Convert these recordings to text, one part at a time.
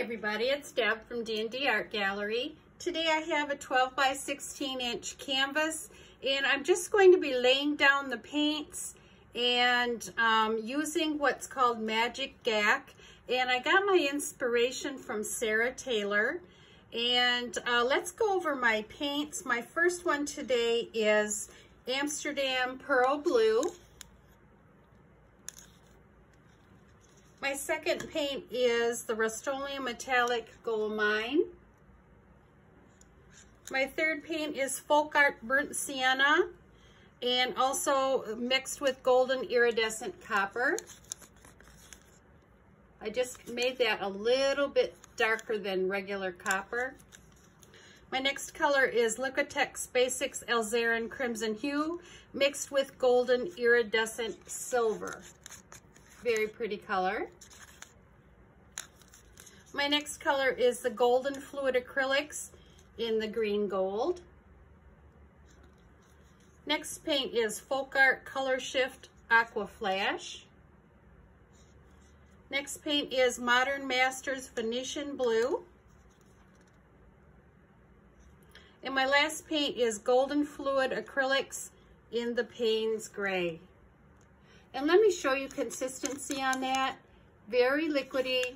everybody, it's Deb from D&D Art Gallery. Today I have a 12 by 16 inch canvas and I'm just going to be laying down the paints and um, using what's called Magic GAC. And I got my inspiration from Sara Taylor. And uh, let's go over my paints. My first one today is Amsterdam Pearl Blue. My second paint is the Rust-Oleum Metallic Gold Mine. My third paint is Folk Art Burnt Sienna and also mixed with golden iridescent copper. I just made that a little bit darker than regular copper. My next color is Liquitex Basics Alizarin Crimson Hue mixed with golden iridescent silver. Very pretty color. My next color is the Golden Fluid Acrylics in the green gold. Next paint is Folk Art Color Shift Aqua Flash. Next paint is Modern Masters Venetian Blue. And my last paint is Golden Fluid Acrylics in the Payne's Gray. And let me show you consistency on that. Very liquidy.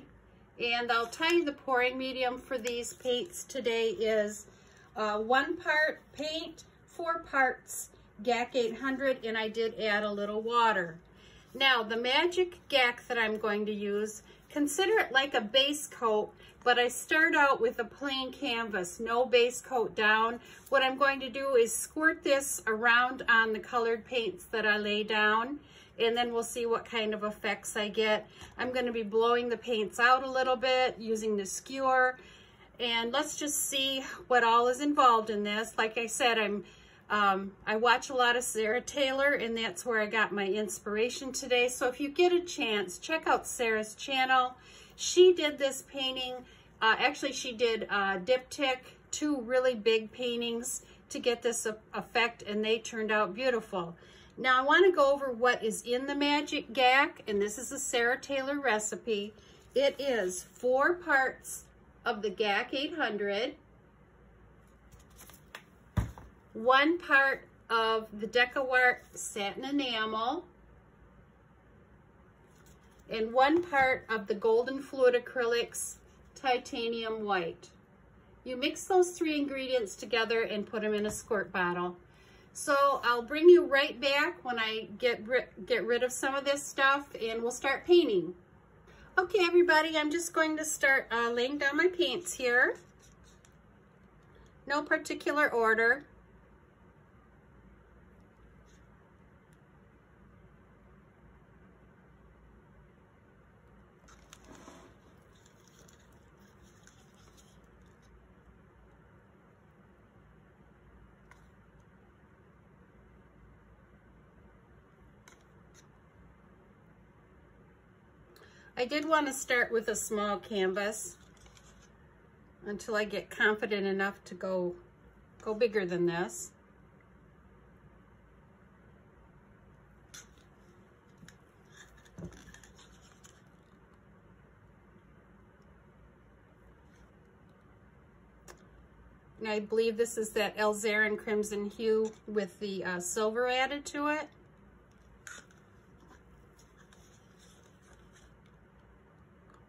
And I'll tell you the pouring medium for these paints today is uh, one part paint, four parts GAC 800, and I did add a little water. Now, the Magic GAC that I'm going to use, consider it like a base coat, but I start out with a plain canvas, no base coat down. What I'm going to do is squirt this around on the colored paints that I lay down and then we'll see what kind of effects I get. I'm gonna be blowing the paints out a little bit using the skewer, and let's just see what all is involved in this. Like I said, I'm um, I watch a lot of Sara Taylor, and that's where I got my inspiration today. So if you get a chance, check out Sara's channel. She did this painting. Uh, actually, she did uh, diptych, two really big paintings to get this effect, and they turned out beautiful. Now I want to go over what is in the Magic GAC, and this is a Sara Taylor recipe. It is four parts of the GAC 800, one part of the DecoArt satin enamel, and one part of the Golden Fluid Acrylics titanium white. You mix those three ingredients together and put them in a squirt bottle. So I'll bring you right back when I get, get rid of some of this stuff and we'll start painting. Okay, everybody, I'm just going to start uh, laying down my paints here. No particular order. I did want to start with a small canvas until I get confident enough to go, go bigger than this. And I believe this is that Alizarin Crimson Hue with the uh, silver added to it.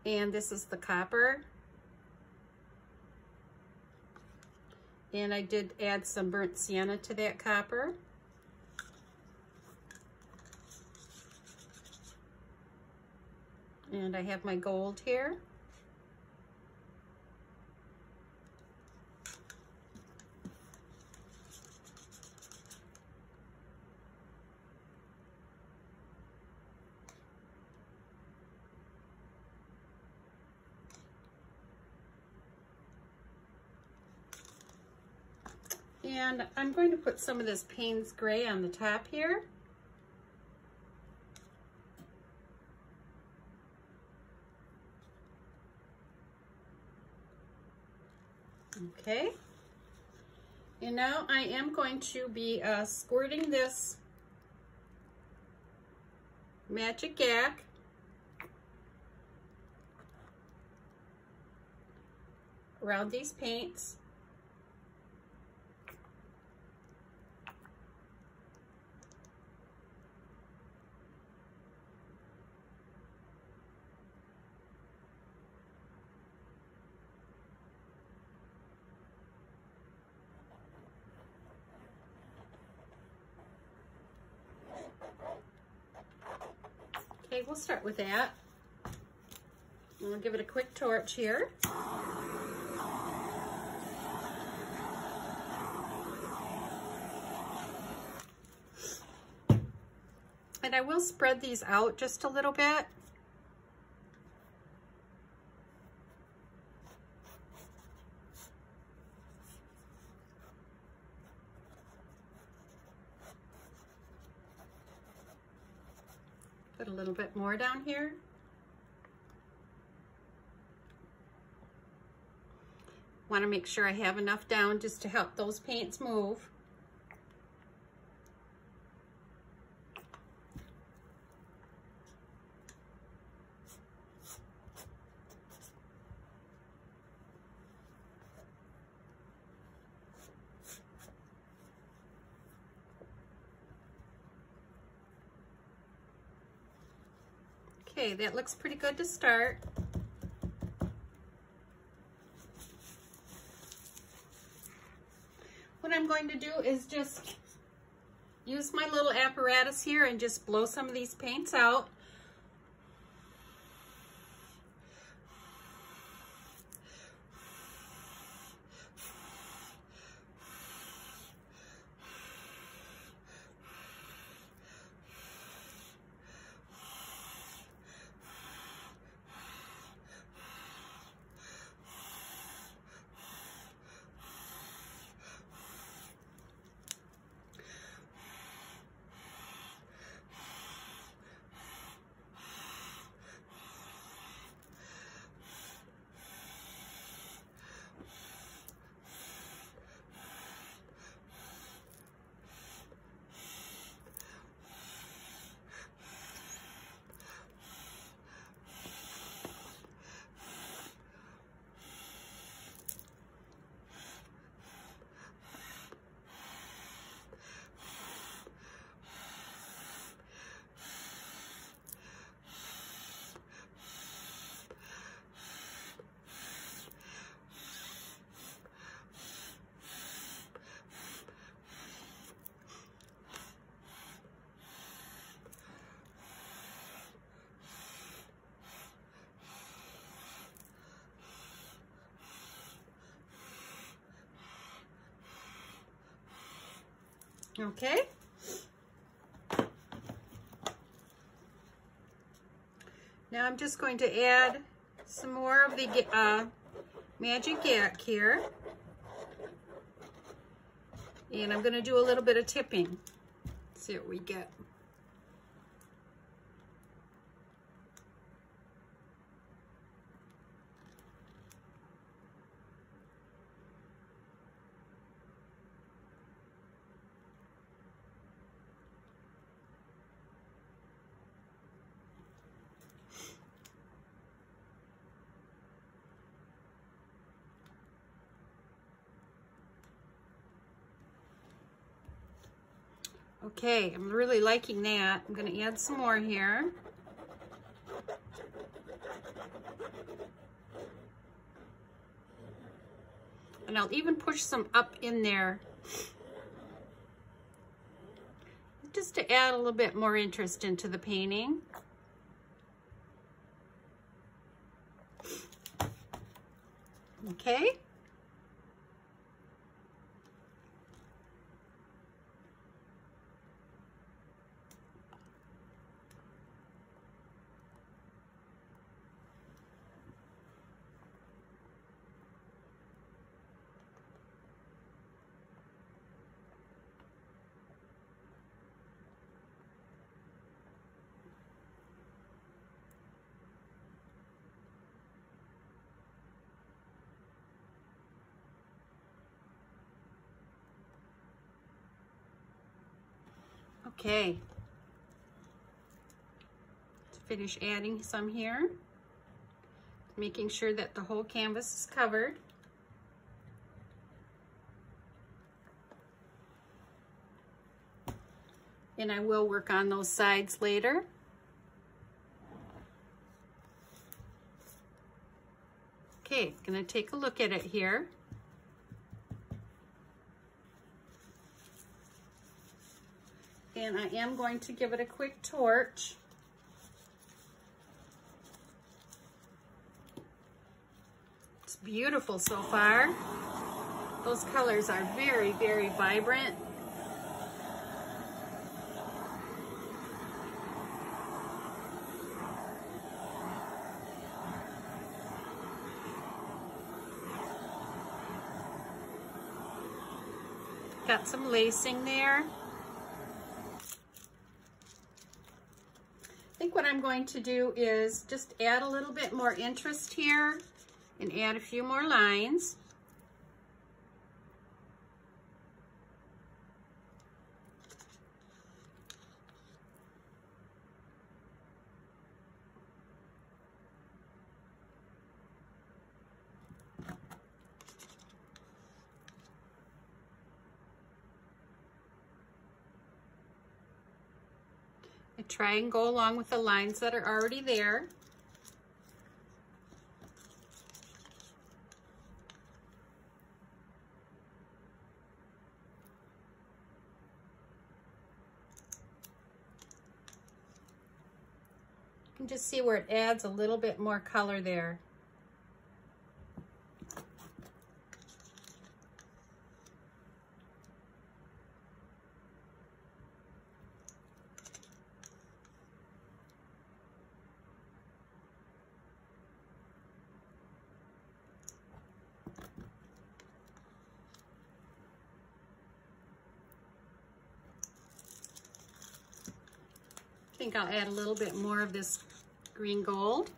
And this is the copper. And I did add some burnt sienna to that copper. And I have my gold here. And I'm going to put some of this Payne's Gray on the top here. Okay. And now I am going to be uh, squirting this Magic GAC around these paints. Okay, we'll start with that. We'll give it a quick torch here. And I will spread these out just a little bit. Little bit more down here. Want to make sure I have enough down just to help those paints move. Okay, that looks pretty good to start. What I'm going to do is just use my little apparatus here and just blow some of these paints out. Okay. Now I'm just going to add some more of the uh, Magic GAC here. And I'm going to do a little bit of tipping. See what we get. Okay, I'm really liking that. I'm to add some more here. And I'll even push some up in there just to add a little bit more interest into the painting. Okay. Okay. Let's finish adding some here. Making sure that the whole canvas is covered. And I will work on those sides later. Okay, gonna take a look at it here. And I am going to give it a quick torch. It's beautiful so far. Those colors are very, very vibrant. Got some lacing there. I think what I'm going to do is just add a little bit more interest here and add a few more lines. Try and go along with the lines that are already there. You can just see where it adds a little bit more color there. I think I'll add a little bit more of this green gold.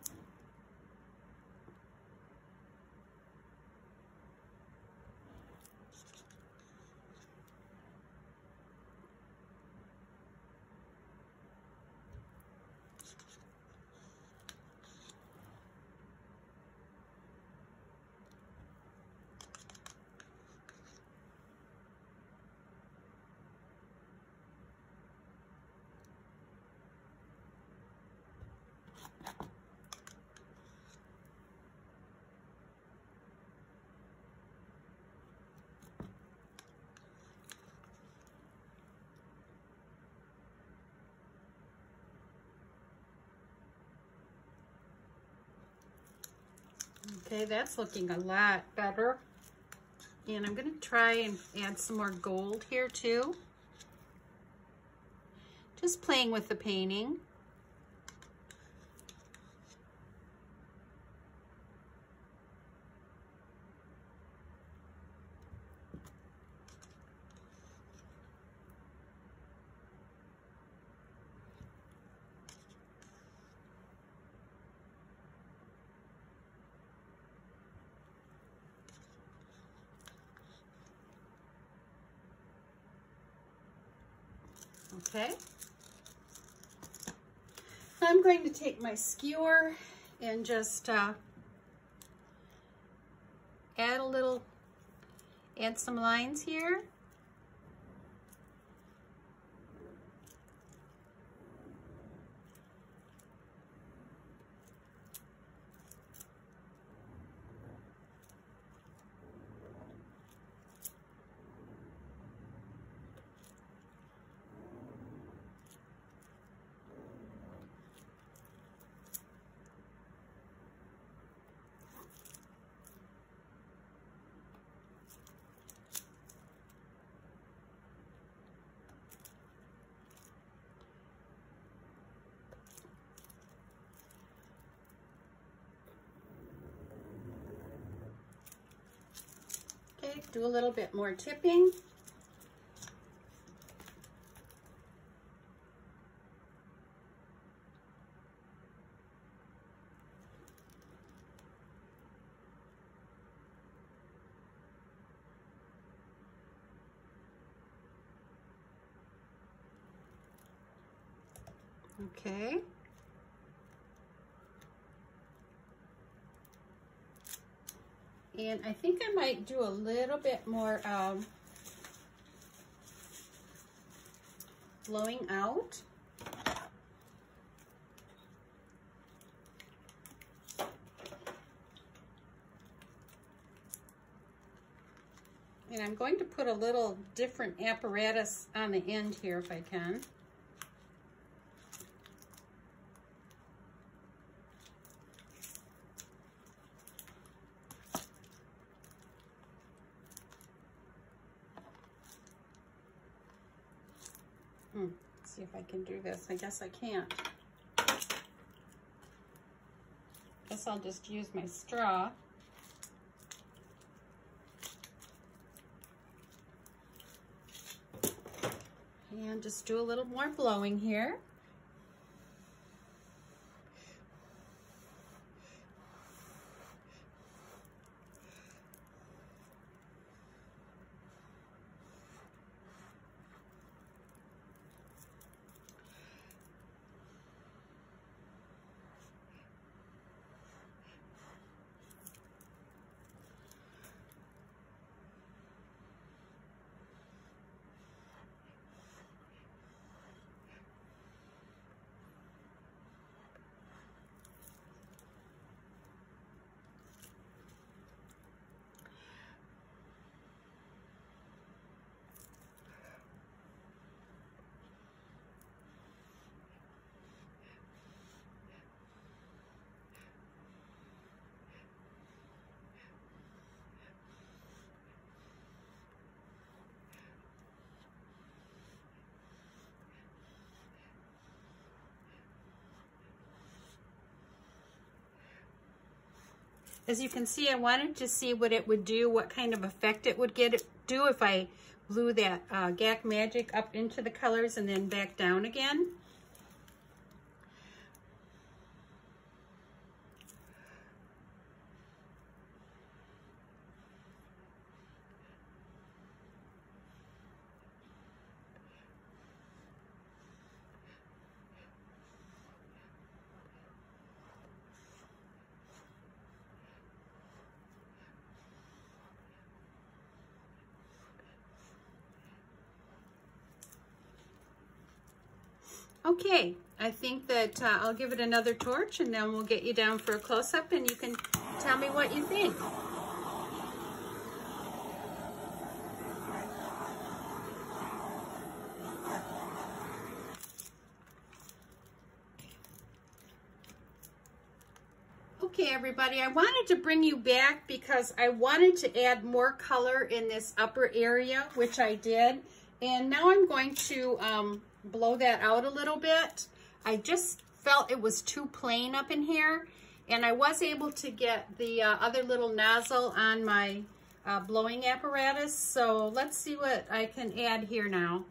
Okay, that's looking a lot better. And I'm gonna try and add some more gold here too. Just playing with the painting. Okay. I'm going to take my skewer and just uh, add a little, add some lines here. Okay, do a little bit more tipping. Okay. And I think I might do a little bit more um, flowing out. And I'm going to put a little different apparatus on the end here if I can. Hmm, see if I can do this. I guess I can't. Guess I'll just use my straw. And just do a little more blowing here. As you can see, I wanted to see what it would do, what kind of effect it would get do if I blew that uh, GAC Magic up into the colors and then back down again. Okay, I think that uh, I'll give it another torch and then we'll get you down for a close-up and you can tell me what you think. Okay, everybody, I wanted to bring you back because I wanted to add more color in this upper area, which I did. And now I'm going to um, blow that out a little bit. I just felt it was too plain up in here. And I was able to get the uh, other little nozzle on my uh, blowing apparatus. So let's see what I can add here now.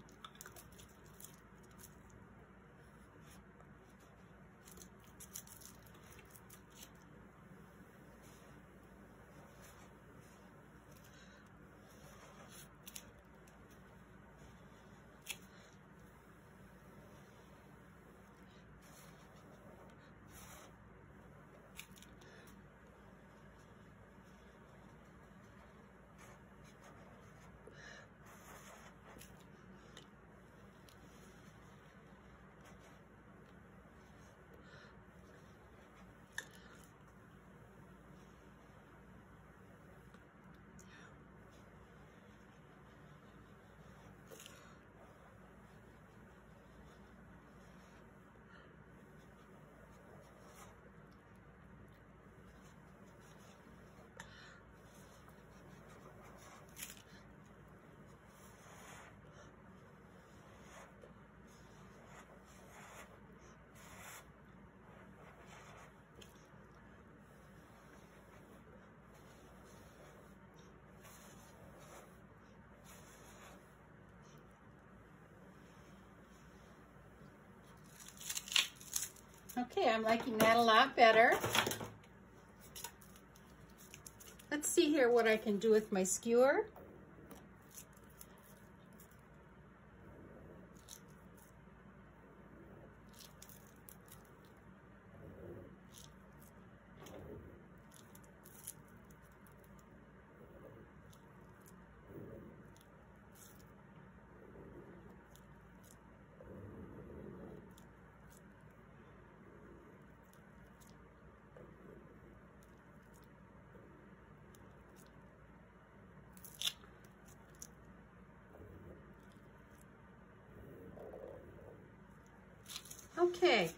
Okay, I'm liking that a lot better. Let's see here what I can do with my skewer. Okay.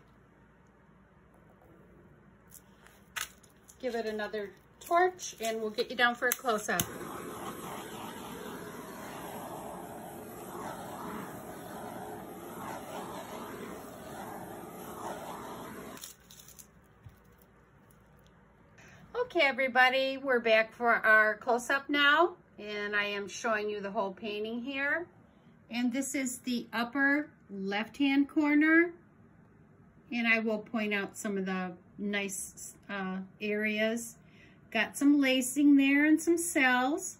Give it another torch and we'll get you down for a close-up. Okay, everybody, we're back for our close-up now, and I am showing you the whole painting here. And this is the upper left-hand corner, and I will point out some of the nice uh, areas. Got some lacing there and some cells.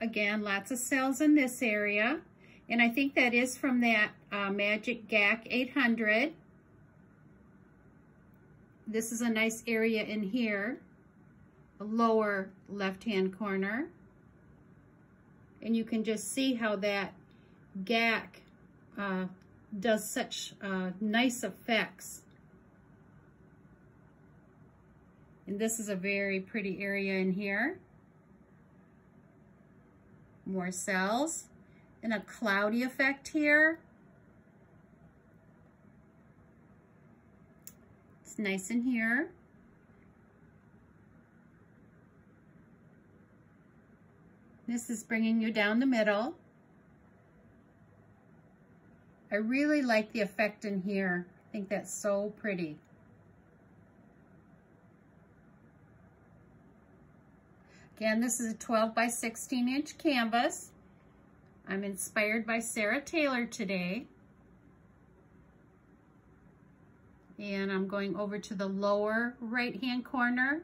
Again, lots of cells in this area. And I think that is from that uh, Magic GAC 800. This is a nice area in here, lower left-hand corner. And you can just see how that GAC uh, does such uh, nice effects. And this is a very pretty area in here. More cells and a cloudy effect here. It's nice in here. This is bringing you down the middle. I really like the effect in here. I think that's so pretty. Again, this is a 12 by 16 inch canvas. I'm inspired by Sara Taylor today. And I'm going over to the lower right-hand corner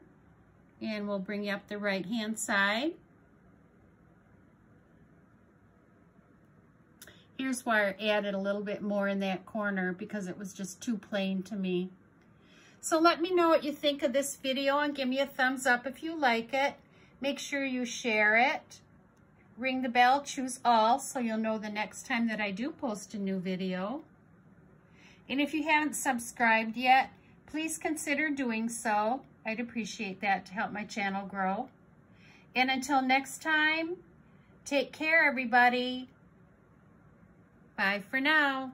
and we'll bring you up the right-hand side. Here's why I added a little bit more in that corner because it was just too plain to me. So let me know what you think of this video and give me a thumbs up if you like it. Make sure you share it. Ring the bell, choose all so you'll know the next time that I do post a new video. And if you haven't subscribed yet, please consider doing so. I'd appreciate that to help my channel grow. And until next time, take care, everybody. Bye for now.